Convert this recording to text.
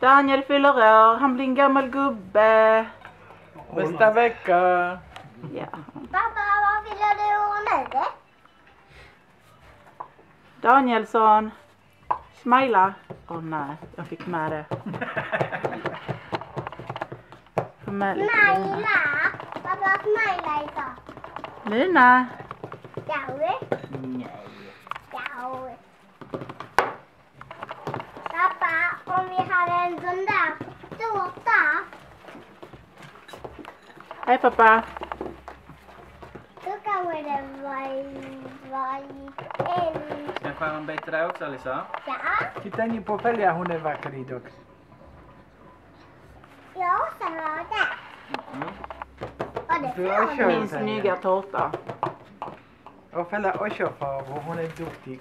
Daniel fyller år, han blir en gammal gubbe. Nästa vecka. Ja. Pappa, vad vill du nu? Danielsson. Smila. Åh nej, jag fick med det. Smila. Pappa, smila idag. Lina. Jaui. Om vi hade en sån där tårta. Hej pappa. Då kanske det var, var en... Ska jag skära en bit till dig också Alisa? Ja, Titta ni på Fälja, hon är vacker idag. jag också var där. Mm. Och det Du har får kört. Min snygga tårta. Och också för hon är duktig.